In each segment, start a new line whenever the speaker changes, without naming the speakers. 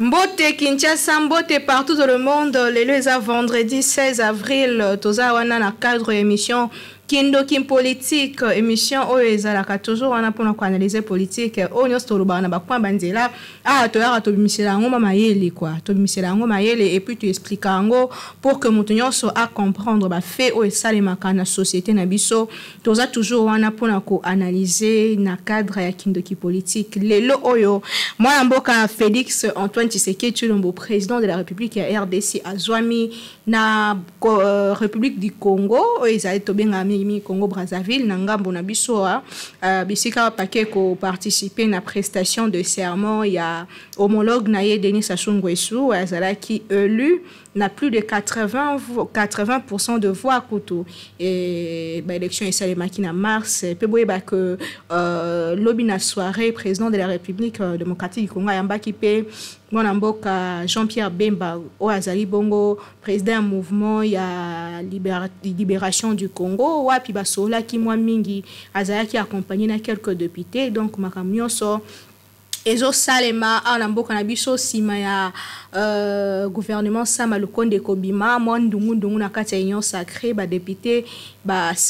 mbote kinshasa mbote partout dans le monde lelo eza vendredi 16 avril toza wana na cadre ya émission kindoki politique émission oyo ezalaka toujours wana mpona koanalyse politique oyo nyonso tolobaka na bacoin banzela awa toyaka tobimisela yango ma mayele kua tobimisela yango mayele epuis toexplika yango pour que moto nyonso acomprendre bafait oyo esalemaka na société na biso toza toujours wana mpona koanalyse na cadre ya kindoki politique lelo oyo mwana mboka félix antoine tshisekedi tshilombo président de la république ya rdc azwami na euh, république du congo oyo ezali tobengaka mingimingi congo brazzaville na ngambo na biso a euh, bisika bapake koparticipe na prestation de serment ya homologue na ye denis sassou nguesu oyo azalaki élu na plus de 80, 80 de voix kutu e baélection esalemaki na mars mpe boyeba ke euh, lobi na soirée président de la république euh, démocratique du congo ayambaki mpe mwana mboka jean pierre bemba oyo azali bongo président ya mouvement ya libera, libération du congo wapi basololaki mwa mingi azalaki accompagné na quelques députés donc makambo nyonso ezosalema awa na mboka na biso nsima ya uh, gouvernement sama lukonde ekobima mwa ndungundu na kati ya union sacré badepute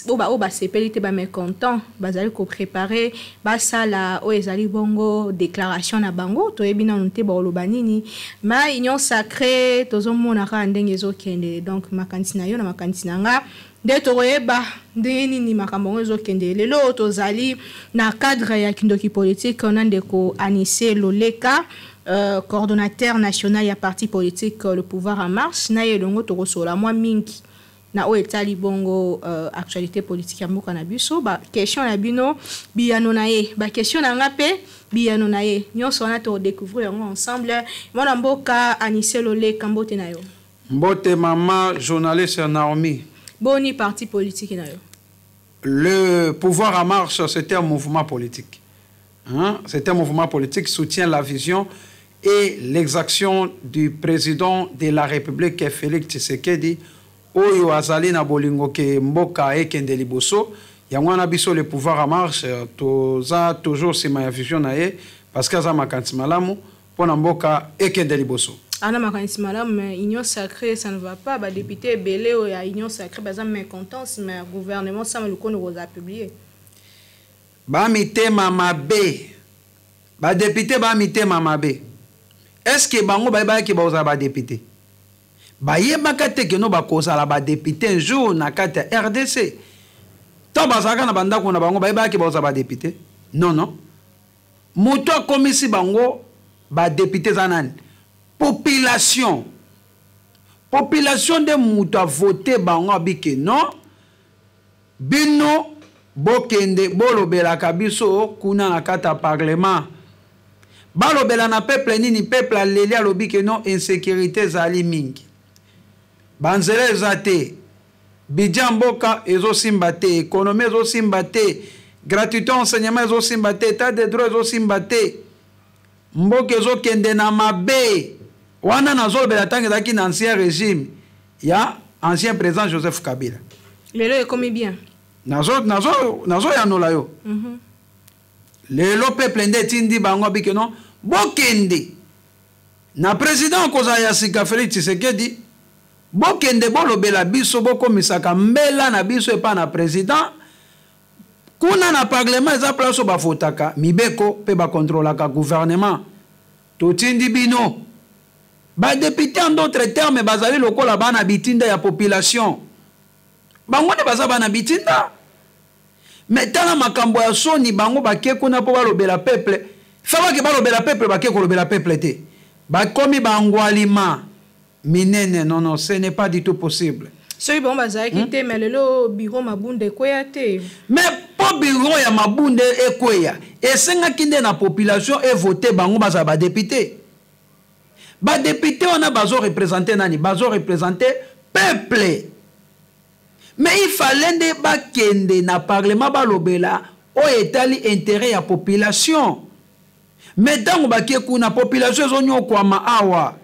oyo basepeli te bamécontent bazali koprépare basala oyo ezali bongo declaration na bango toyebi nanu te bakoloba nini ma union sacré tozomona kaka ndenge ezokende donc makanisi na yo na makanisi na nga nde tokoyeba ndenge nini makambo yango ezokende lelo oyo tozali na cadre ya kindoki politike na ndeko anise loleka euh, coordonnateur national ya parti politique euh, le pouvoir en marche na ye elongo tokosola mwa mingi na oyo etali bongo uh, actualité politique ya mboka na biso baquestion na bino biyano na ye baquestion na nga mpe biyano na ye nyonso wana tokodecouvrir yango ensemble mwana mboka anise loleka mbote na yo
mbote mama journaliste ya naomi
boni parti politique na yo
le pouvoir en marche c'était un mouvement politique Hein? C'est un mouvement politique soutient la vision et l'exaction du président de la République Félix Tshisekedi oyo azali na bolingo ke mboka ekende liboso yango wana biso le pouvoir en marche toza toujours nsima ya vision na ye parce que aza makanisi malamu mpo na mboka ekende liboso
ana makanisi malamu me union sacrée ça ne va pas badepute ebele oyo ya union sacrée baza mécontence me gouvernement sama lukondo kozala publier
Ba mitema mabe. Ba deputes ba mitema mabe. Est ce que bango bayebaka ke bakozala ba deputes? Bayebaka te ke no bakozala ba deputes un jour na kati ya RDC. Tant bazalaka na bandako na bango bayebaka ke bakozala ba deputes? Non non. Moto akomisi bango ba deputes eza nani? Population. Population nde moto a voter bango abike non. Bino bokende bolobelaka biso kuna na kati ya parlement. Balobela na peuple nini? Peuple aleli alobi ke non insecurite ezali mingi. Ba nzela eza te. Budget mboka ezosimba te, economie ezosimba te, gratuité enseignement ezosimba te, etat de droit ezosimba te. Mboka ezokende na mabe. Wana nazolobela ntango ezalaki na ancien regime ya ancien président Joseph Kabila.
Lelo ekomi bien.
Nazo nazo nazo yanola yo. Mm -hmm. Lelo peuple nde tindi bango bike non bokende na président kozala ya sika Félix Tshisekedi bokende bolobela biso bokomisaka mbela na biso epa na président kuna na parlement eza place oyo bavotaka mibeko mpe bakontrolaka gouvernement totindi bino badepute en d'autres terme bazali lokola bana bitinda ya population bango nde baza bana bitinda me tala makambo ya soni bango bake kuna mpo balobela peuple fabake balobela peuple bake kolobela peuple te bakomi bangwalima minene non non ce n'est pas du tout possible
soki bango bazalaki hmm? te mais lelo biro mabunda ekweya te
mais mpo biro ya mabunda ekweya esengaki nde na population evote bango bazala badepute badepute wana bazo represente nani bazo represente peuple mais il fallait nde bakende na parlement balobela oyo etali intérêt ya population mais ntango bake kuna population ezonyokwama awa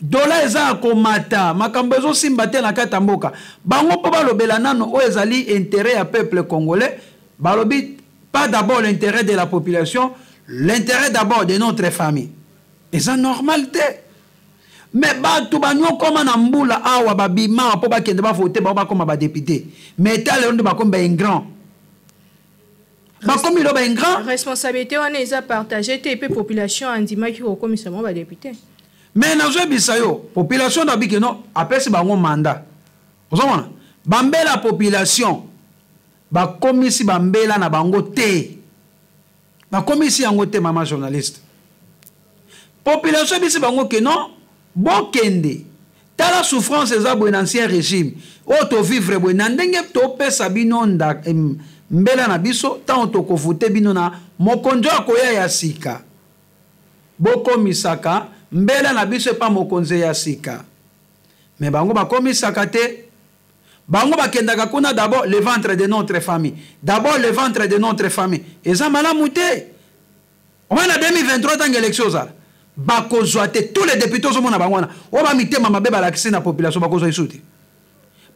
dola eza ya komata makambo ezosimba te na kati ya mboka bango mpo balobela nano oyo ezali intérêt ya peuple congolais balobi pas d'abord l'intérêt de la population l'intérêt d'abord de notre famille eza normal te me bato banyokoma na mbula awa babima mpo bakende bavote bango bakoma badepute me eta lelo nde bakomi baingrand bakomi loba ingrat
responsabilité wana eza partage te mpe population andimaki kokomisa bango badepute
mais nazoyebisa yo population na bikeno apesi bango mandat ozomona bambela population bakomisi bambela na bango te bakomisi yango te mama journaliste population ebisi bango ke non Bokende tala souffrance eza boye na ancien regime oyo to vivre boye na ndenge topesa bino nda mbela na biso ntango tokovute bino na mokonzi oyo akoya ya sika bokomisaka mbela na biso epa mokonzi ya sika me bango bakomisaka te bango bakendaka kuna d'abord le ventre de notre famille d'abord le ventre de notre famille eza malamu te omoni na 2023 ntango election ozala bakozwa te tous les députés ozomona bango wana oyo bamitema mabe balakisi na population bakozwa isu te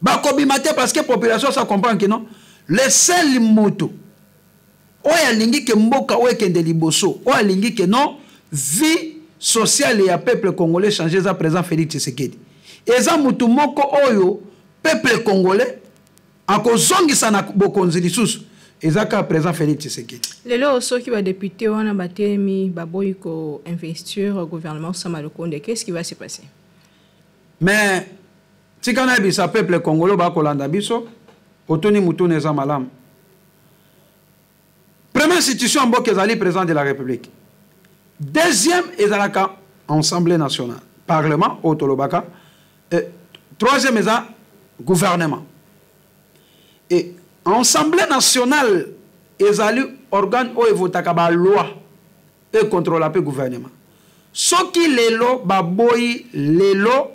bakobima te parce que population sa comprendre que non le seul moto oyo alingi ke mboka oyo ekende liboso oyo alingi ke non vie sociale ya peuple congolais change eza président félix tshisekedi eza motu moko oyo peuple congolais akozongisa na bokonzi lisusu eza kaka président félix tshisekedi
lelo soki badepute wana batelemi baboyi koinvestir gouvernement sama lokonde qu'est ce qui va se passer
mais tika nayebisa peuple congolo bakolanda biso otuni motuna eza malamu première institution ya mboka ezali président de la république deuxième ezalaka assemblée nationale parlement oyo tolobaka Euh, troisième eza gouvernement et assemblée nationale ezali organe oyo evotaka baloi mpe ekontrola mpe gouvernement soki lelo baboyi lelo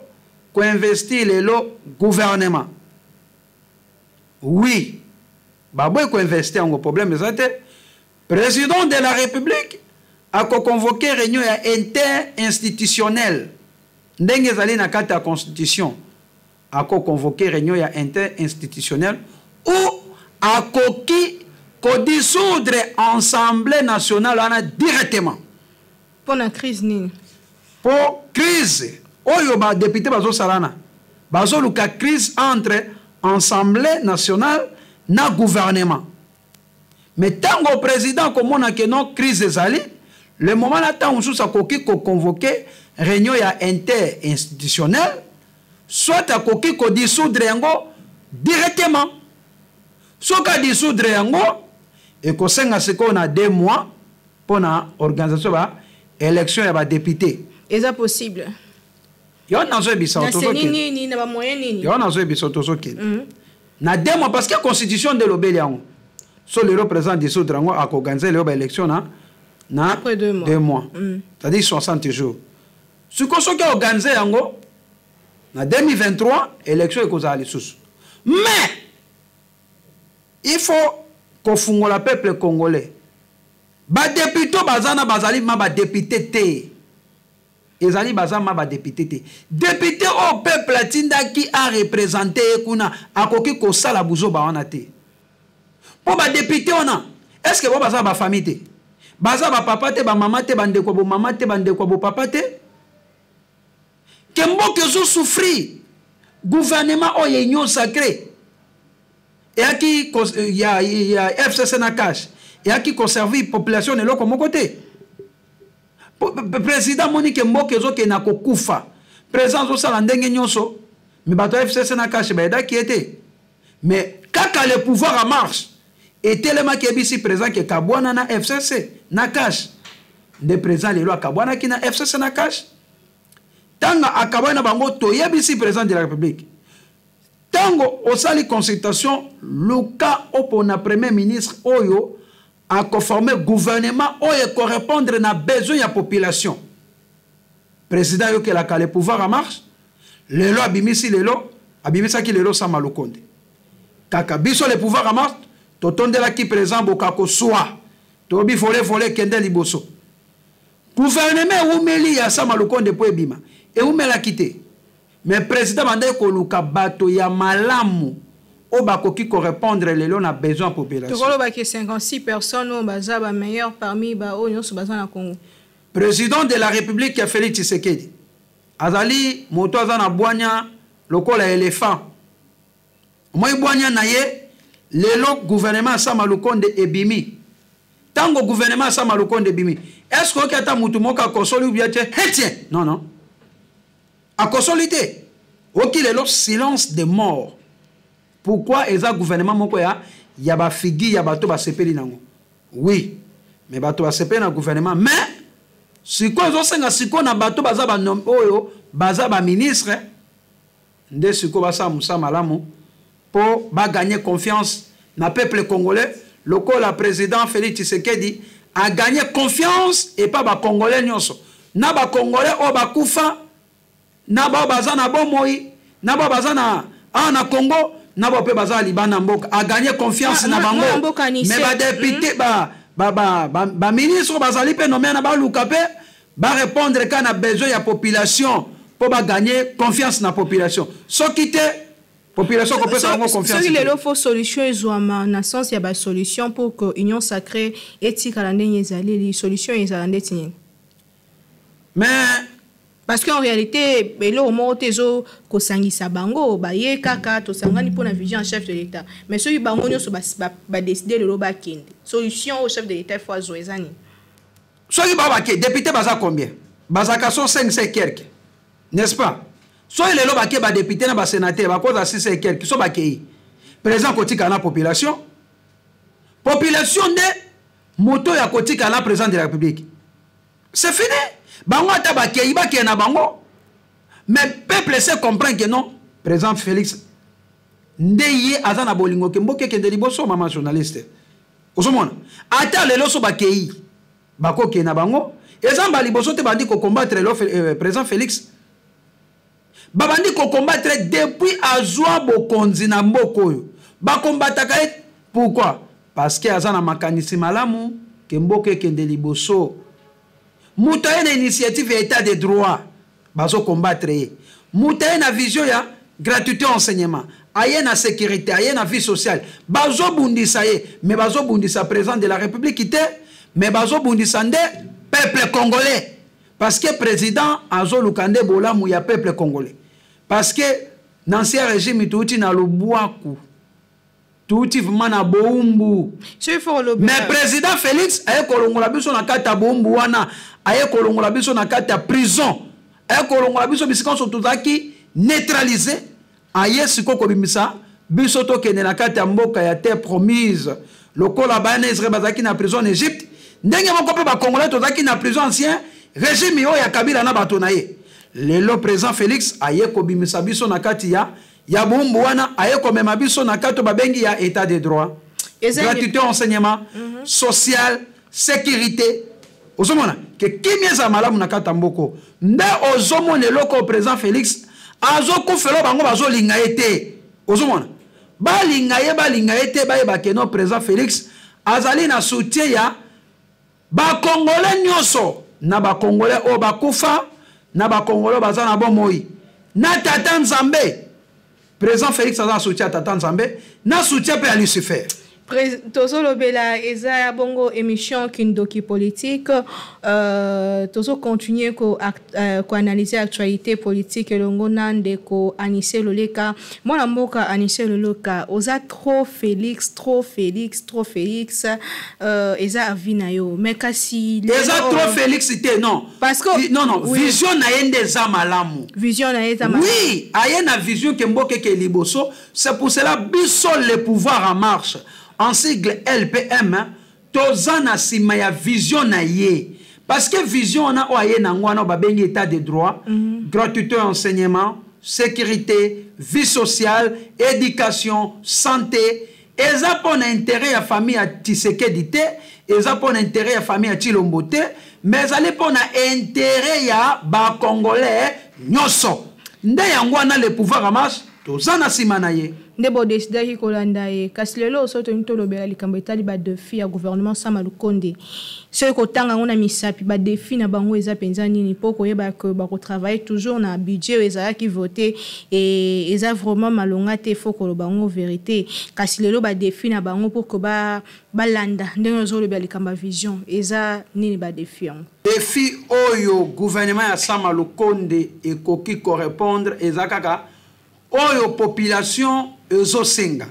koinvestir lelo gouvernement oui baboyi koinvestir yango problème eza te président de la république akoconvoke réunion ya inter institutionnelle Ndenge ezali na kati ya constitution, ako convoquer reunion ya interinstitutionnel ou akoki ko dissoudre ensemble nationale wana directement.
Mpo na crise nini?
Mpo crise oyo ba député bazosalana bazoluka crise entre ensemble nationale na gouvernement. me ntango president akomona ke non crise ezali le moment na ntango mosusu akoki koconvoke réunion ya inter institutionnel soit akoki kodisoudre yango directement soki adisoudre yango ekosenga sikoyo na deux mois mpo na organisation ba élection ya badepute
eza possible
yo nazoyebisa naseni
nini na bamoye nini
yo nazoyebisa yo tozokende mhm. na demo parce que constitution nde elobeli yango so lelo président dissoudre yango akoganza lelo baélection na na
Après deux mois,
deux mois.
Mm.
c'est-à-dire 60 jours sikoyo soki aorganize yango na 2023 élection ekozala lisusu mais il faut kofungola peuple congolais badepute baza na bazali ma badepute te ezali baza ma ba depute te depute oyo peuple atindaki a represente ye kuna akoki kosala buzoba wana te mpo badepute wana estce bo baza bafamille te baza bapapa te bamama te bandeko ya bomama te bandeko ya bopapa te ke mboka ezosouffrir gouvernement oyo ya union sacré eyaki ya, ya fcc na cash eyaki koservir population na eloko moko te président amoni ke mboka ezokende na kokufa président azosala ndenge nyonso me bato ya fcc na kashe bayedaki ye te mais kaka le pouvoir en marche etelemaki yebisi président ke kabwana na fcc na kashe nde président lelo akabwanaki na fcc na kashe ntango akabwani na bango toyebisi président de la république ntango osali consultation luka opona premier ministre oyo A ko former gouvernement oyo e ko repondre na besoin ya population. President ayokelaka le pouvoir en marche. Lelo abimisi lelo, abimisaki lelo Sama Lukonde. Kaka biso le pouvoir en marche, totondelaki president Bokako swa. Tobi vole vole kende liboso. Gouvernement ewumeli ya Sama Lukonde po ebima. Ewumelaki te. Mais president bandaki koluka bato ya malamu oyo bakoki korepondre lelo na besoin ya population.
Tokoloba ke 56 personnes oyo baza ba meilleurs parmi ba oyo nyonso baza na Congo.
President de la Republique ya Felix Tshisekedi azali moto aza na bwanya lokola elephant. Omoi bwanya na ye lelo gouvernement ya Sama Lukonde ebimi. Tango gouvernement ya Sama Lukonde ebimi, est-ce que oki ata moto moko akosoli ou bien te? Hetien! Non, non. akosoli te oki lelo silence de mort pourquoi eza gouvernement moko ya ya bafigi ya bato basepeli nango oui me bato basepeli na gouvernement mais sikoyo ezosenga sikoyo na bato baza banome oyo baza baministre nde sikoyo basala mosala malamu po ba gagner confiance na peuple congolais lokola president Felix Tshisekedi a gagner confiance epa ba congolais nionso na ba congolais oyo bakufa na bao baza na bomoi na bao baza na awa na Congo na bao mpe baza libanda mboka a gagner confiance na bango mais ba député hmm? ba ba ba ba, ba ministre bazali mpe nomena baluka mpe ba répondre ka na besoin ya population mpo ba gagner confiance na population soki te population kopesa yango confiance soki
lelo fo solution ezwama na sens ya ba solution pour que union sacrée etikala ndenge ezali li solution ezala ndeti nini
mais
parce qu'en réalité eloko moko te ezokosangisa bango baye kaka tosangani mpo na vision ya chef de l'état mais soki bango nyonso badeside lelo bakende solution oyo chef de l'état ifo azwa eza nini
soki babake député baza combien bazalaka so 5 se kerke n'est-ce pas soki lelo bake badepute na basenatere bakoza sisa ekelke so bakei président kotikala na population population nde moto ya kotikala na président de la république c'est fini bango ata bakei bakei na bango mais peuple se comprend que non président félix nde ye aza na bolingo ke mboka ekende liboso mama journaliste ozomona ata lelo so bakei bakoke na bango eza mbala liboso te bandi kocombattre lo euh, président félix babandi kocombattre depuis azwa bokonzi na mboka oyo bakombataka ye pourquoi parce que aza na makanisi malamu ke mboka ekende liboso moto aye na initiative ya état de droit bazo combattre ye muta ye na vision ya gratuité enseignement aye na sécurité aye na vie sociale bazobundisa ye mais bazobundisa président de la république te mais bazobundisa nde peuple congolais parce que président azoluka nde bolamu ya peuple congolais parce que na nse ya régime touti na lobwaku touti vraimen na boumbu mais président félix aye kolongola biso na kati ya boumbu wana aye kolongola biso na kati ya prison aye kolongola biso bisika nyonso tozalaki neutralise aye sikoyo kobimisa biso tokende na kati ya mboka ya terre promise lokola bana israel bazalaki na prison na egypte ndenge moko mpe bakongolais tozalaki na prison ancien régime oyo ya kabila na bato na ye lelo président félix aye kobimisa biso na kati ya ya boumbu wana aye komema biso na kato babengi ya état de droit gratuité enseignement mm -hmm. social sécurité ozomona ke kimia ezala malamu na kati ya mboko nde ozomona eloko président félix azokufela bango bazolinga ye te ozomona balinga ye balinga ye te bayeba keno président félix azali na soutien ya bakongole nyonso na bakongole oyo bakufa na bakongole oyo baza na bomoi na tata nzambe président félix aza na soutien ya tata nzambe na soutien mpe ya lucifer
tozolobela eza ya bongo émission kindoki politique euh, tozocontinue ko Euh, koanalyse actualité politique elongo na ndeko anise loleka mwana mboka anise loloka oza trop félix trop félix trop félix euh, eza avi na yo mais kasi
eza trop félix te non
parce que
non non oui. vision na ye nde eza malamu
vision na ye eza malamu
oui aye na vision ke mboka eke liboso c'est pour cela biso le pouvoir en marche en sigle lpm toza na sima ya vision na ye parce que vision wana oyo aye nango wana babengi état de droit mm -hmm. gratuité enseignement sécurité vie sociale éducation santé eza mpo na intérêt ya famille ya tisekedi te eza mpo na intérêt ya famille ya chilombo te mais ezali mpo na intérêt ya bacongolais nyonso nde yango wana le pouvoir en marche toza na nsima na ye
nde bodesidaki kolanda ye kasi lelo oso toni tolobela likambo etali badefi ya gouvernement sama lukonde soki kotanga yango na misapi badefi na bango eza mpenza nini mpo koyeba ke bakotravaille toujours na budget oyo ezalaki vote e, eza vraiment malonga te fo koloba yango verité kasi lelo badefi na bango pour ke balanda ndenge ozolobela likambo ya vision eza nini badefi yango
Defi oyo gouvernement ya Sama Lukonde ekoki ko repondre eza kaka oyo population ezosenga.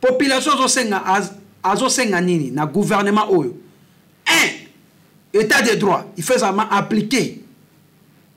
Population ezosenga az, azosenga nini na gouvernement oyo? Un, etat de droit il faut ezalama appliquer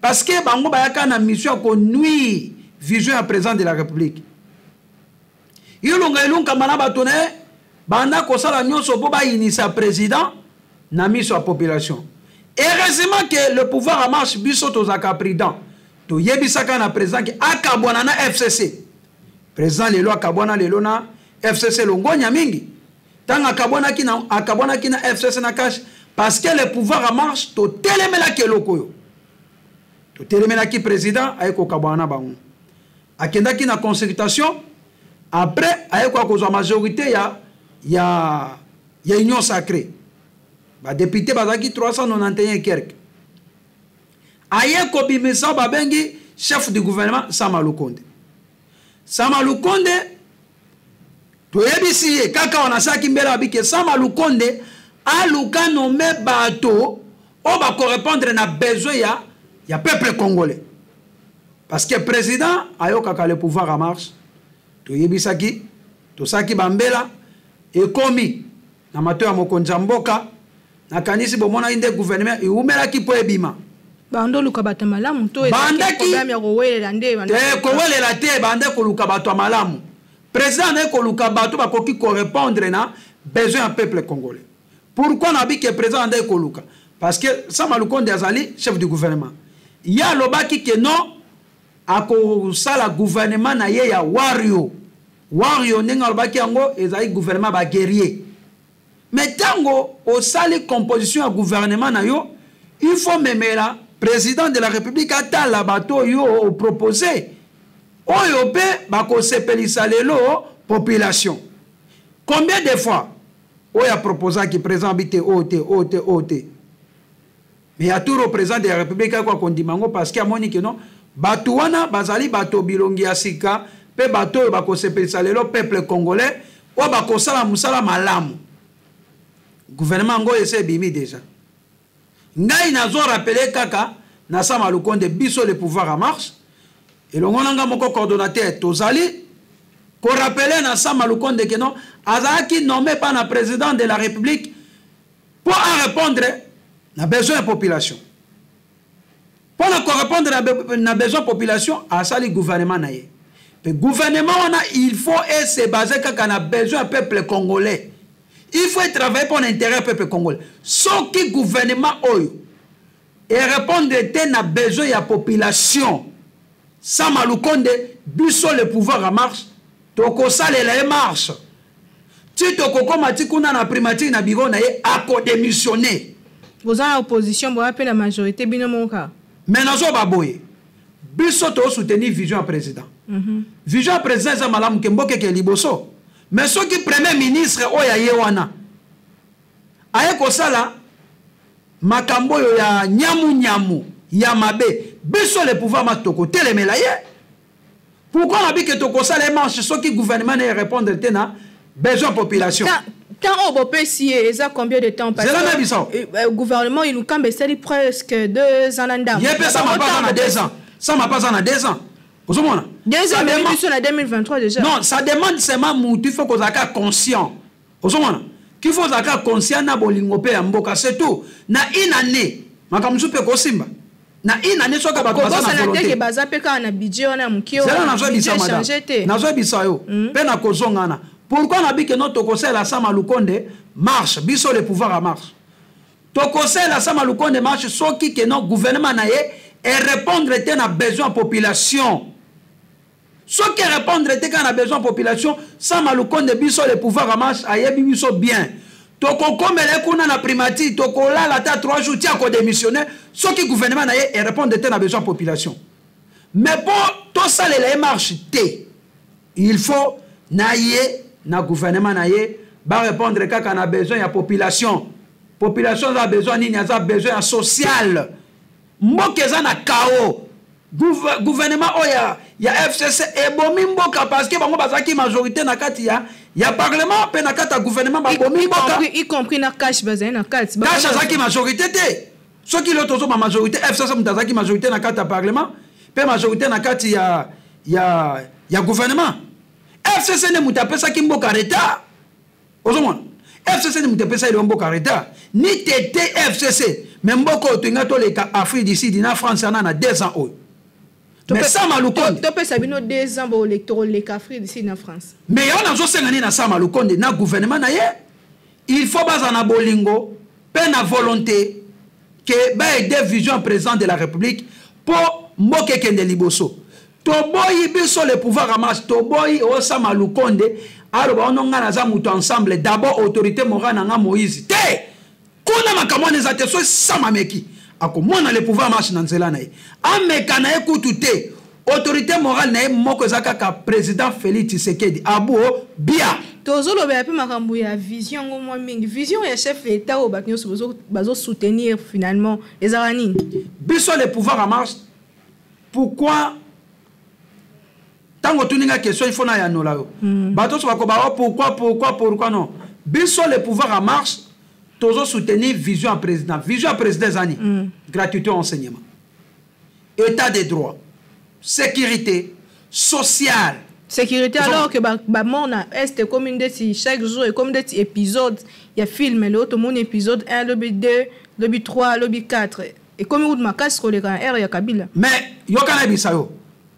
parce que bango bayaka na mission ya ko nuire vision ya président de la république ilunga elunkama na bato na ye banda kosala nyonso mpo bayinisa président na miso ya population heureusement que le pouvoir en marche biso tozalaka prudent toyebisaka na président ke akabwana na fcc président lelo akabwana lelo na fcc longonya mingi ntango akabwanaki na, akabwanaki na fcc na cash parce que le pouvoir en marche totelemelaki eloko oyo totelemelaki président aye kokabwana na bango akendaki na consultation après aye koya kozwa majorité ya, ya, ya union sacrée badepute bazalaki 391 kerke aye kobimisa babengi chef du gouvernement sama lukonde sama lukonde toyebisi ye kaka wana asalaki mbela babike sama lukonde aluka nome bato oyo bakorepondre na besoin ya, ya peuple congolais parce que président ayokaka le pouvoir en marche toyebisaki tosalaki bambela ekomi na mato ya mokonzi ya mboka nakanisi bomonaki nde guvernema eumelaki mpo ebima
banda oluka bato ya malamu to
problème ya
kowelela nde eh,
kowelela te banda koluka bato ya malamu président andaki koluka bato bakoki korépondre na besoin ya peuple congolais pourquoi nabi ke président andaki koluka parce que sama lukonde azali chef du gouvernement ye alobaki ke non akosala gouvernement na ye ya wario wario ndenge alobaki yango ezali gouvernement baguerrier mais tango osali composition ya gouvernement na yo il faut memela président de la république atala bato oyo opropose oyo mpe bakosepelisa lelo population combien de fois oyo aproposaki président abi te oyo te oyo te oyo te mais aturo président de la république ayeko akondima yango parce que amoni ke non bato wana bazali bato bilongi ya sika mpe bato oyo bakosepelisa lelo peuple congolais oyo bakosala mosala malamu guvernema yango oyo esi ebimi deja ngai nazo rapele kaka na sama lukonde biso le pouvoir en marche elongo na ngai moko coordonnateur tozali korapele na sama lukonde keno azalaki nomme mpa na président de la république Pour à répondre na besoin ya population. Pour na correspondre na, be, na besoin population asali gouvernement na ye. Pe gouvernement wana il faut e se baser kaka na besoin ya peuple congolais. Il faut e travailler pour l'intérêt ya peuple congolais. Soki gouvernement oyo e repondre te na besoin ya population sama lukonde biso le pouvoir en marche tokosalela ye marche ti tokokoma ti kuna na primature na biro na ye akodemissionne
boza na opposition boya mpe na majorité bino moko kaka
me nazoba boye biso tosoutenir vision ya président mm -hmm. vision ya président eza malamu ke mbokeke liboso mais soki premier ministre oyo aye wana aye kosala makambo oyo ya nyamunyamu ya mabe biso le pouvoir ma tokotelemela ye pourkui nabi ke tokosala ye marche soki gouvernement naye répondre te na besoin population
temps oyo bopesi ye eza combien de temps
zela na biso euh, euh,
gouvernement ilukamba esali presque deux ans na ndambo
ye mpe sama mpasa na deux ans sama mpasa na deux ans ozomona
biso na 2023 déjà
non ça demande seulement mutu il faut kozalaka conscient ozomona qu'il faut ozala kaka conscient na bolingo mpe ya mboka surtout na une année makambo mosusu mpe kosimba na une année soki bato baza na
volonté baza mpe kaka na budget wana ya mokie
zela nazwebisa madame nazwebisa yo mpe hmm. nakozonga wana pourquoi nabi ke no tokosalela sama lukonde marche biso le pouvoir ya marche tokosalela sama lukonde marche soki ke no gouvernement na ye erépondre te na besoin ya population soki repondre te kaka na besoin population sama lukonde biso le pouvoir en marche ayebi biso bien tokokomela ye kuna na primature tokolala ata 3 jours ti akodemissionne soki gouvernement na ye erepondre te na besoin population mais mpo tosalela ye marche te il faut na ye na gouvernement na ye barepondre kaka na besoin ya population population aza besoin nini aza besoin ya sociale mboka eza na chaos gouvernement oyo ya, ya fcc ebomi mboka parce que bango bazalaki majorité na kati ya ya parlement mpe na kati ya gouvernement babomi mboka
y compris na cash bazali na kati
cash azalaki majorité te soki lelo tozoma majorité fcc moto azalaki majorité na kati ya parlement mpe majorité na kati ya ya ya gouvernement fcc nde moto apesaki mboka retard ozomona fcc ni moto epesa elongo mboka retard ni tete fcc me mboka oyo tolinga toleka afrique du sud na france ana na 2 ans oyo mais sa malukonde
topesa bino 2 ans boleka afrique du sud na france
mais yango nazosenga nini na sa malukonde na gouvernement na ye il faut baza na bolingo mpe na volonté ke baede vision président de la république mpo mboka ekende liboso toboyi biso le pouvoir ya marche toboyi osama lukonde aloba ono ngai naza moto ensemble d'abord autorité moral na ngai moïse te kuna makambo wana eza te so esama meki akomona le pouvoir marche na nzela na ye ameka na ye kutu te autorité morale na ye moko eza kaka président félix tshisekedi abuo bia
tozolobela mpe makambo ya vision yango mwa mingi vision ya chef de l'état oyo bato nyonso bazosoutenir finalement ezalaka nini
biso le pouvoir en marche pourquoi ntango otuni nga question il faut nayanola yo mm. bato nyonso bakoba o oh, pourquoi pourquoi pourquoi non biso le pouvoir en marche tozo soutenir vision ya président vision ya président ezani mm. gratuité enseignement état de droit sécurité sociale
sécurité alors que bamor na est ekomi ndeti chaque jour ekomi ndeti épisode ya film leo tomoni épisode 1 lobi 2 lobi 3 lobi 4 ekomi kutu makasi koleka na ere ya kabila
mais yoka nayebisa yo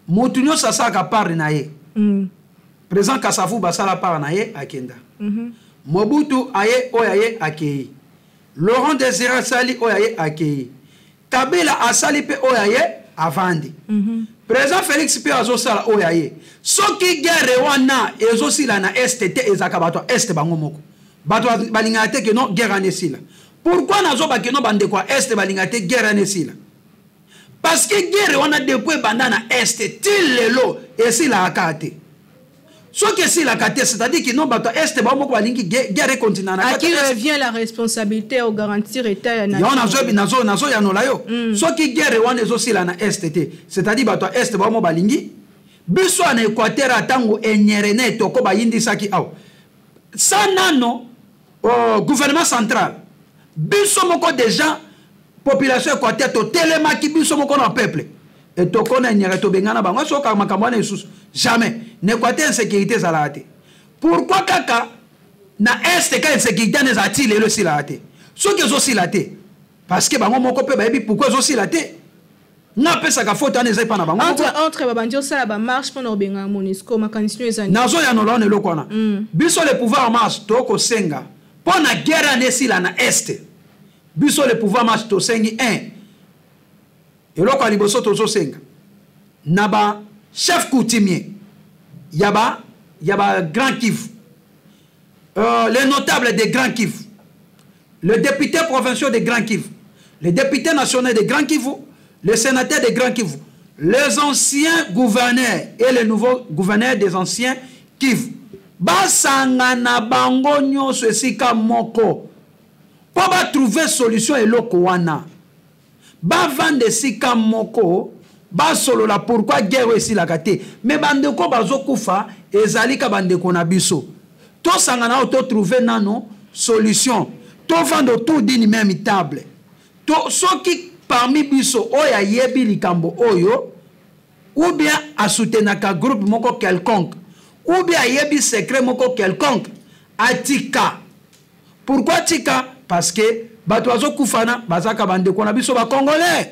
motu nyonso asalaka part na ye mm. président kasavu basala part na ye akenda mm -hmm. mobutu aye oyo aye akei laurent désiré asali oyo aye akei kabila asali mpe oyo aye avandi mm -hmm. président félix mpe azosala oyo aye soki guerre wana ezosila na est te ezalaka bato ya est bango moko bato balingaka te keno guerre wana esila pourkui nazoba keno bandeko ya este balingaka te guerre wana esila parce que guerre wana depuis ebanda na este ti lelo esilaka kaka te soki esilaka te c'est-à-dire kino bato ya este bango moko balingi guerre ekontina na
qui revient la responsabilité ya ogarantir etat ya
nationnazo nazoyanola yo hmm. soki guerre wana ezosila na este te c'est-à-dire bato ya este bango moko balingi biso ya na équateur ya ntango enyerene toko bayindisaki awa sa nano oh, gouvernement central biso moko deja population équateur totelemaki biso moko na peuple etokona enyaka tobengana bango asoka makambo wana lisusu jamais na équateur insécurité ezalaka te pourquoi kaka na este ka insécurité wana ezala ti lelo esilaka te soki ezosila te parce que bango moko mpe bayebi pourkui ezosila te nga apesaka faute wana eza epa na bango
entre entre babandi osala bamarche mpo na kobengaka monisco makanisi nio eza
nazoyanola wana eloko wana mm. biso le pouvoir marche tokosenga mpo na guerre wana esila na este biso le pouvoir marche tosengi un eloko ya liboso tozosenga na ba chef coutumier ya ba ya ba grand kivu euh, les notables de grand kivu le depute provincial de Grand Kivu, le depute national de Grand Kivu, le senateur de Grand Kivu, les anciens gouverneurs et les nouveaux gouverneurs des anciens Kivu basangana bango nyonso esika moko mpo batrouve solution eloko wana bavanda esika moko basolola pourkui guerre oyo esilaka te me bandeko bazokufa ezali ka bandeko na biso tosangana oyo totrouve nano solution tovanda autour d'une meme table to soki parmi biso oyo ayebi likambo oyo ou bien asoutenaka groupe moko quelconque ou bien ayebi secret moko quelconque atika pourkui atika parce que bato bazokufana bazaka bandeko na biso bacongolais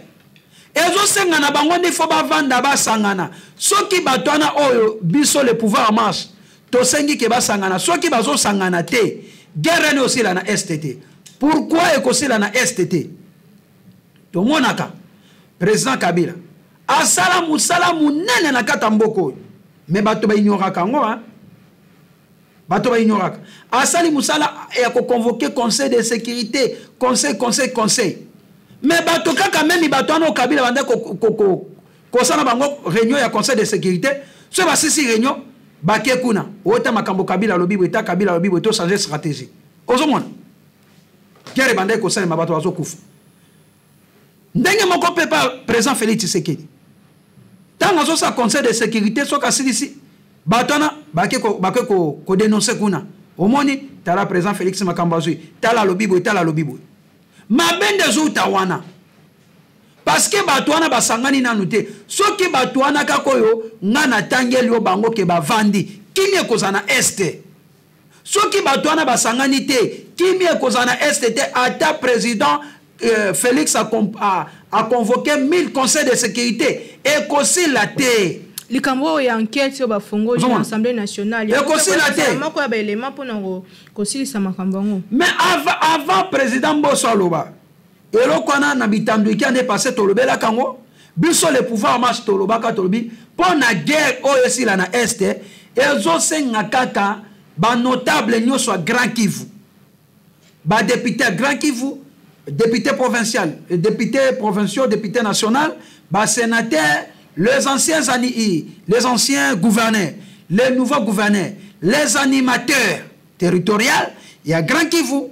ezosenga na bango nde fo bavanda basangana soki bato wana oyo biso le pouvoir marche tosengi ke basangana soki bazosangana te guerre ene osila na est te pourkui ekosila na est te tomonaka président kabila asala mosala monene na kati ya mboka oyo me bato baignoraka yango bato baignoraka asali mosala ya koconvoke conseil de sécurité conseil conseil conseil mais bato kaka memi bato wana okabila banda kosala bango réunion ya conseil de sécurité soki basisi réunion bake kuna ota makambo kabila alobi boye ta kabila alobi boye to change stratégie ozomona guerre ebandaki kosalema bato bazokufa ndenge moko mpe pa président félix tshisekedi ntango azosala conseil de sécurité soki asilisi bato wana bakoki kodenonse kuna omoni tala président félix makambo azwi tala alobi boye tala alobi boye mabe nde ezouta wana parceke bato wana basangani nanu te soki bato wana kaka oyo ngai natangeli yo bango ke bavandi kini ekozala na este soki bato wana basangani te kimia ekozala na este te ata président euh, félix aconvoke 1000 conseil de sécurité ekosila te
likambo oyo ya enquete oyo bafongoli na assemblée nationale
ekosila te
moko ya baelema mpona kosilisa makambo yango
mais avant président mboso aloba eloko wana na bitando ikia nde passe tolobelaka yango biso le pouvoir marche tolobaka tolobi mpo na guerre oyo esila na este ezosenga kaka banotable nyonso ya grand kivu badepute ya grand kivu député provincial député provinciaux député national basénateur les anciens anii les anciens gouverneurs les nouveaux gouverneurs les animateurs territorial ya grand kivu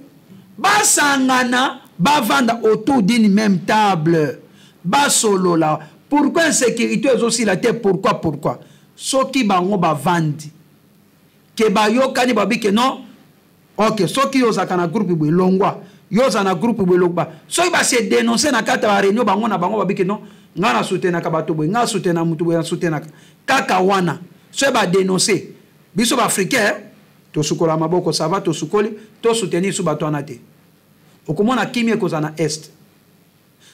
basangana bavanda autour d'une même table basolola pourquoi insécurité ezosila te pourquoi pourquoi soki bango bavandi ke bayokani babi ke non ok soki yo ozalaka na groupe boye longwa yo oza na groupe boye longwa soki base denonce na kati ya bareunion bango na bango babi ke non ngai nasutenaka bato boye ngai asutena moto boye nasutenaka kaka wana soki badenonce Biso ba africain tosukola maboko ça va tosukoli to soutenir su bato wana te okomona kimia ekozala na est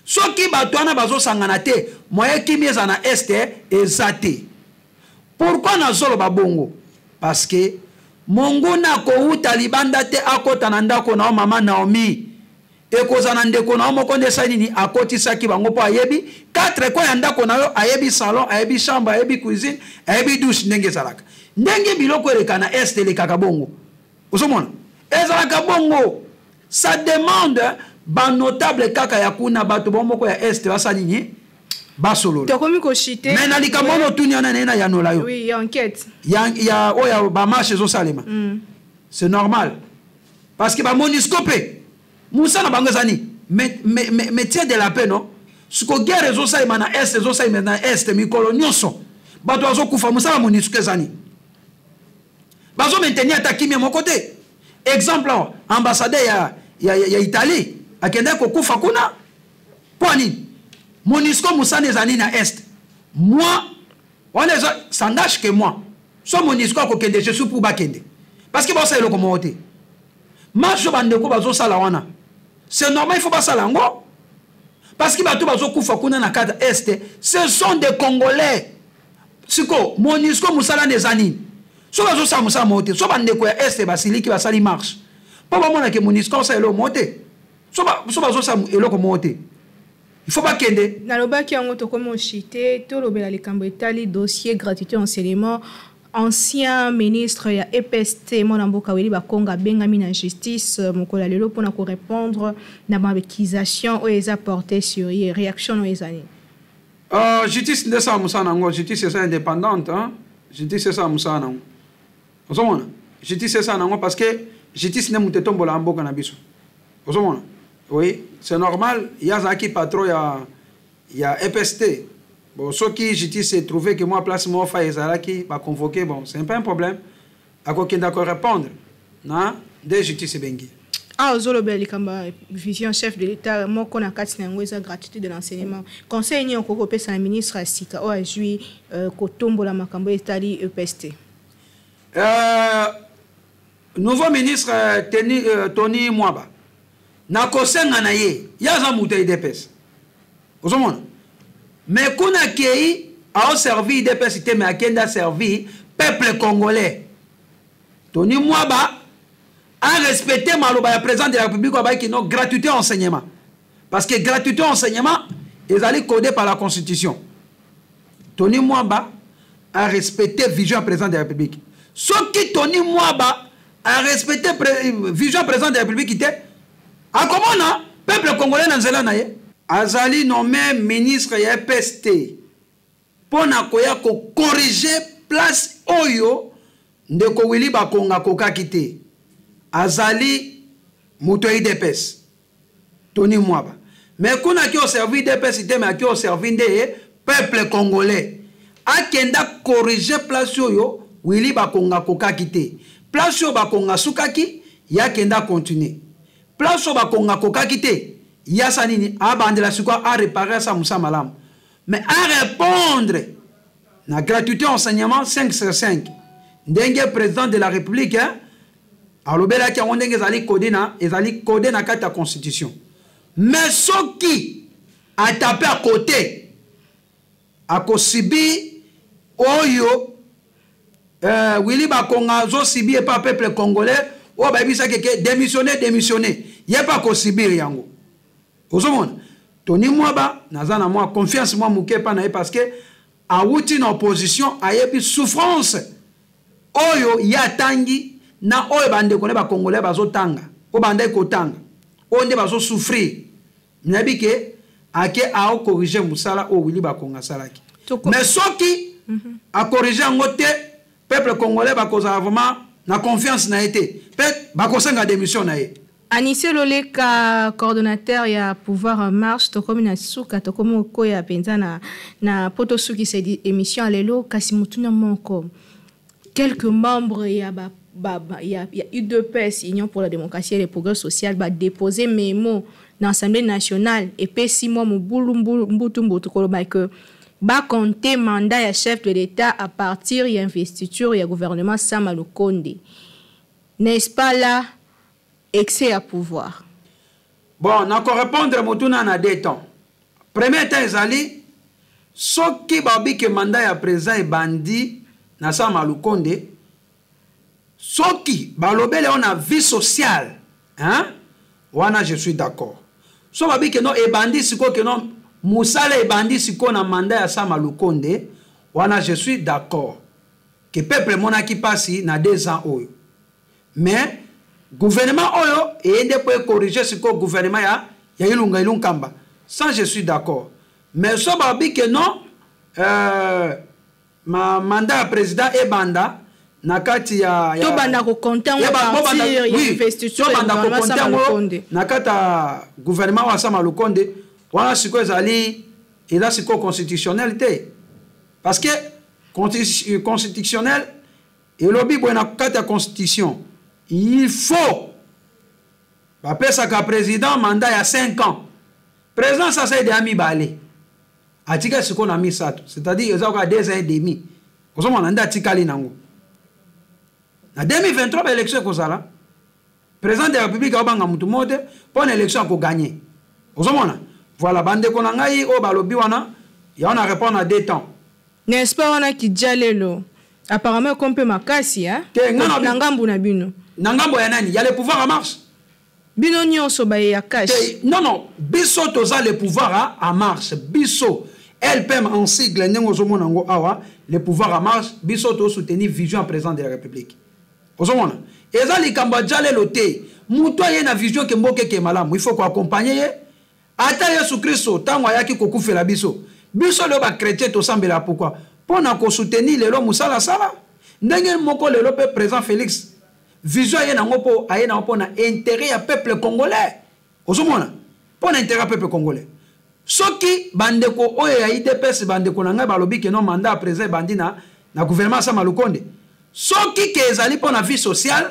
soki bato wana bazosangana te moye kimia eza na est eza te pourkui nazoloba bongo parce que monguna akowuta libanda te akota na ndako na yo mama naomi ekozala na ndeko na yo moko nde esali nini akotisaki bango mpo ayebi 4 coin ya ndako na yo ayebi salon ayebi chambre ayebi cuisine ayebi douche ndenge ezalaka ndenge biloko eleka na est elekaka bongo ozomona ezalaka bongo ça demande banotable kaka ya kuna bato bango moko ya est basala nini basolola
tokomi koshite
me na likambo wana otuni wana naye nayanola yo
oui, ya enquête
ya, ya oyo oh, ya bamarche ezosalema
mm.
c'est normal parce que ba monisco mpe mosala bango eza nini métier de la paix non siko guerre ezosalema na est ezosalema na est mikolo nyonso bato bazokufa mosala monisco eza nini bazo maintenir ata kimia moko te exemple awa ambassadeur ya, ya, ya, ya italie akendaki kokufa kuna mpo nini monisco mosala eza nini na est moi wana eza sandage que moi so monisco akokende je suis pour bakende parce que baosala eloko moko te marche oyo bandeko bazosala wana c'est normal il faut basala yango parce que bato bazokufa kuna na kata est ce sont des congolais sikoyo monisco mosala nde eza nini so bazosala mosala moko te so bandeko ya este basiliki basali marche mpo bamonake monisco osala eloko moko te so bazosala eloko moko te il faut bakende
nalobaki yango tokomi oshite tolobela likambo etali dossier gratuité enseignement ancien ministre ya epst mwana mboka weli bakonga abengami na justice euh, mokolo ya lelo mpo na korépondre na baccusation oyo eza porte sur ye réaction oyo eza nini
uh, justice nde esala mosala na yango justice eza indépendante hein? justice esala mosala na yango ozomona justice esala na yango parce que justice nde moto etombolaka mboka na biso ozomona oui c'est normal ye azalaki patron ya ya epst bon soki justice se trouve que moi place moko fai ezalaki baconvoke bon c'est pas un problème akokenda korépondre na nde justice ebengi
awa ah, ozolobela likambo ya vision chef de l'état moko na kati na yango eza gratuité de l'enseignement conseil nini okoki kopesa na ministre ya sika oyo azwi euh, kotombola makambo etali epeste
euh, nouveau ministre euh, teni, euh, tony mwaba nakosenga na ye ye aza moto ya idps ozomona me kuna akei aoservi idps te me akende aservi peuple congolais tony mwaba arespecte maloba ya président de la république abaki no gratuité enseignement Parce que gratuité enseignement ezali codé par la constitution. Tony Mwamba a respecté vision président de la République. Sauf que Tony Mwamba a respecté vision président de la République était à comment là peuple congolais na nzela na ye azali nommé ministre ya EPST mpo na koya kokorige place oyo ndeko Willy Bakonga akokaki te azali moto ya idps Tony Mwaba. Mais kuna akio servir DPS te mais akio servir nde peuple congolais. Akenda corriger place oyo Willy Bakonga kokaki te. Place oyo Bakonga sukaki, ya kenda continuer. Place oyo Bakonga kokaki te, ya sa nini abandela sikoyo a reparer asa musa malamu. Mais a répondre na gratuité enseignement 5 sur 5. Ndenge président de la République hein, alobelaki yango ndenge ezali kode na ezali kode na kati ya constitution mais soki ata mpe akote akosibi oyo euh, willi bakonga azosibi epa peuple congolais oyo bayebisaki ke démissionne démissionne ye mpe akosibir yango ozomona toni mwaba naza na mwa confiance mwa moke epa na ye parce que Awuti na opposition ayebi souffrance oyo ye atangi na oyo bandeko na ba congolais bazotanga mpo bandaki kotanga oyo nde bazo souffrir nayebi ke ake aokorige mosala oyo wili bakonga asalaki mais soki mhm. akorige yango te Peuple congolais bakozala vraiment na confiance na ye te mpe bakosenga démission na ye
anise loleka coordonnateur ya pouvoir en marche tokomi na suka tokomi kokoya mpenza na, na mpo tosukisa émission ya lelo kasi motuna moko quelques membres ya ba, ba, ba, ya, ya udps union pour la démocratie et le progrès social badépose memo na assemblée nationale epesi mwa mobulu mbutu mbutu koloba que Ba compter mandat ya chef de l'Etat à partir ya investiture ya gouvernement Sama Lukonde. N'est-ce pas là excès ya pouvoir?
Bon, na ko répondre motuna na deux temps. Premier temps ezali soki babi que mandat ya président ebandi na Sama Lukonde soki balobele yo na vie sociale hein? wana je suis d'accord so babi keno ebandi sikoyo keno mosala ebandi sikoyo na manda ya sama lukonde wana je suis d'accord ke peuple emonaki mpasi na deux ans oyo mais gouvernement oyo eye nde mpo ekorige sikoyo gouvernement ya, ya ilunga ilunkamba sans je suis d'accord mais so babi ke non euh, Ma mandat ya president ebanda na kati ya
tobanda kokonte yango partir ya investiture
ya gouvernement sama lokonde na kati ya gouvernement wa sama lokonde wana sikoyo ezali eza sikoyo constitutionnel te parce que constitutionnel elobi boye na kati ya constitution il faut bapesaka président mandat ya 5 ans président sasa ede ya mibale atika siko na misato c'est-à-dire eza kaka deux ans et demi ozomona nde atikali nango na 2023 baélection ekozala président de la république aobanga motu moko te mpo na élection akoganye ozomona voilà bandeko na ngai oyo balobi wana yango na répondre na deux temps
n'est-ce pas wana kijalelo apparemment ekomi mpe makasi na ngambo na bino
na ngambo ya nani ya le pouvoir en marche
bino nionso baye ya cash
non non biso toza le pouvoir a, a marche biso LPM en sigle ndenge ozomona yango awa le pouvoir a marche biso to soutenir vision ya président de la république ozomona eza likambo ya jalelo te moto aye na vision ke mboka eke malamu il faut koaccompagne ye ata yesu kristo ntango ayaki kokufela biso biso lelo bakretien tosambela pourkui mpo na kosoutenir lelo mosalasala ndenge moko lelo mpe président félix vision aye nango mpo aye nango mpo na intérêt ya peuple congolais ozomona mpo na intérêt ya peuple congolais soki bandeko oyo ya idps bandeko na ngai balobi ke no manda ya président ebandi na, na gouvernement ya sama lukonde soki ke ezali mpo na vie sociale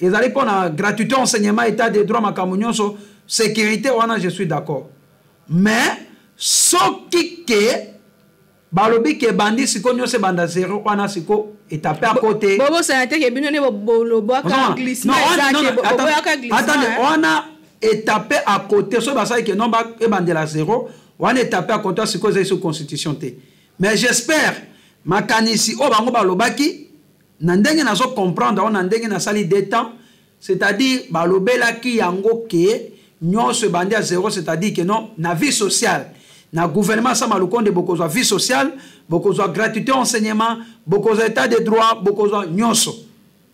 ezali mpo na gratuité enseignement état de droit makambo nyonso sécurité wana je suis d'accord mais soki ke balobi ke bandi siko nyonso ebanda zero wana siko etape ako te
bobosana te ke bino nde bolobwaka
glissementboyaka glissementande wana etape à côté soki basali ke non ebandela zero wana etape à côté siko ezali so constitution te mais j'espère makanisi oyo bango balobaki na ndenge nazo comprendre yango na ndenge nasali deux temps C'est-à-dire, balobelaki yango ke nyonso ebandi ya zero, c'est-à-dire que non, na vie sociale, na gouvernement Sama Lukonde bokozwa vie sociale, bokozwa gratuité enseignement, bokozwa état de droit, bokozwa nyonso.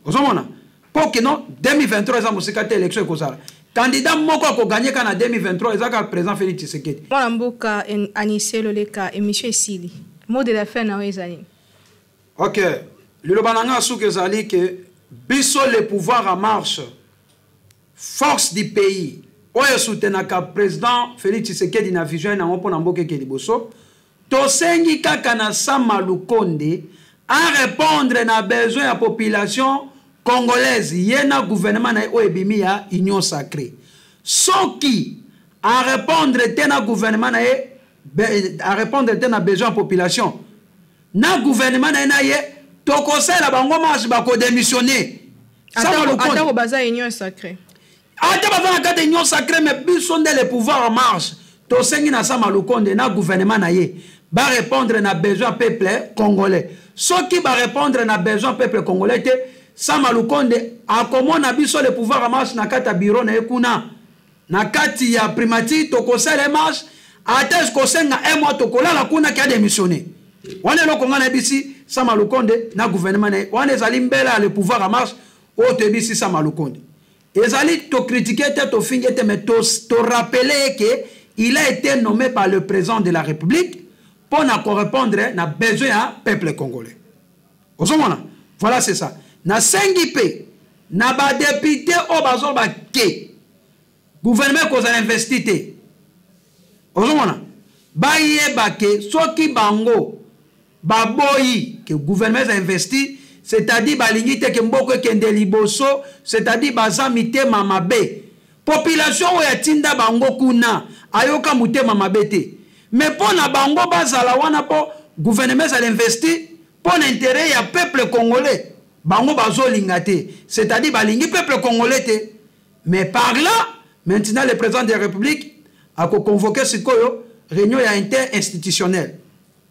Ozomona? Mpo que non, 2023 eza mosika te élection ekozala. Candidat moko akoganye ka na 2023 eza kaka président Félix Tshisekedi.
Mwana mboka Anise Loleka, émission esili. Mot de la fin na yo ezali.
ok liloba na ngai suka ezali ke biso le pouvoir en marche force du pays oyo esutenaka président félix tshisekedi na vision yango mpo na mboka eke liboso tosengi kaka na sama lukonde arépondre na besoin ya population congolaise ye na gouvernement na ye oyo ebimi ya union sacré soki arépondre te na gouvernement na ye a répondre te na besoin ya population na gouvernement na ye na ye tokosalela bango marche bakodemissionne
atako baza union sacré
ata baza na kati union sacré mais biso nde le pouvoir en marche tosengi na sama lukonde na gouvernement na ye barépondre na besoin peuple congolais soki barépondre na besoin peuple congolais te sama lukonde akomona biso le pouvoir en marche na kati ya bureau na ye kuna na kati ya primature tokosala marche ata kosenga un mois tokolala kuna kia démissionner wana eloko ngai nayebisi sama lukonde na gouvernement na ye wana ezali mbela ya le pouvoir ya marche oyo toyebisi sama lukonde ezali tokritike te tofinge te mais torapele ye ke il a été nommé par le président de la république mpo na korepondre na besoin ya peuple congolais ozomona voilà c'est ça nasengi mpe na badepute oyo bazoloba ke gouvernement ekozala investi te ozomona bayeba ke soki bango baboyi ke gouvernement eza investi c'est-à-dire balingi te ke mboko ekende liboso c'est-à-dire baza mitema mabe Population oyo atinda bango kuna ayoka mutema mabe te mais mpo na bango bazala wana mpo gouvernement ezala investi mpo na interet ya peuple congolais bango bazolinga te c'est à dire balingi peuple congolais te mais par là maintenant le président de la république akoconvoke sikoyo réunion ya inter institutionnelle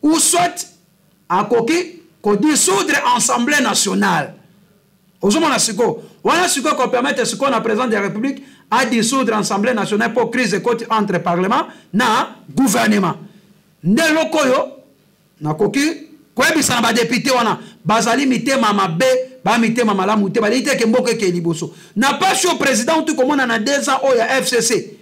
ou soit akoki ko dissoudre assemblée nationale ozomona sikoyo wana sikoyo ekopermettre sikoyo na président de la république adissoudre assemblée nationale mpo crise ekoti entre parlement na gouvernement nde eloko oyo nakoki koyebisa na badepute wana bazali mitema mabe bamitema malamu te balei te ke mboka ekei liboso na pasi oyo président uti komona na 2 ans oyo ya fcc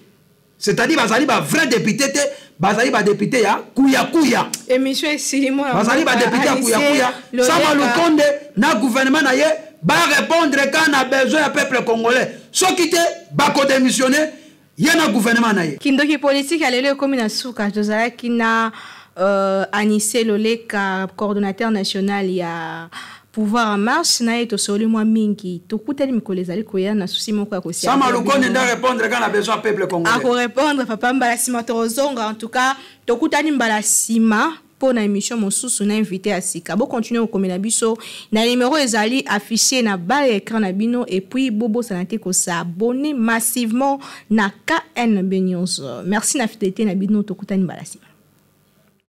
c'est-à-dire bazali ba vrai député te bazali ba député ya kuya kuya émission esili mwana bazali ba député ya kuya kuya sama lukonde na gouvernement na ye ba répondre quand na besoin ya peuple congolais soki te ba ko démissionner ye na gouvernement na ye
kindoki politique ya lelo ekomi na suka tozalaki na euh, Anissé Loleka coordonnateur national ya Pouvoir en marche na ye tosoli mwa mingi tokutani mikolo ezali koya na susi moko ya
kosia sama lukoni nda répondre kaka na besoin peuple congolais akorépondre
papa mbala nsima tokozonga en tout cas tokutani mbala nsima mpo na émission mosusu na invité ya sika bokontinue kokomela biso na nimero ezali affiché na bas ya écran na bino epuis bobosana te kosabonne massivement na knb news merci na fidélité na bino tokutani mbala nsima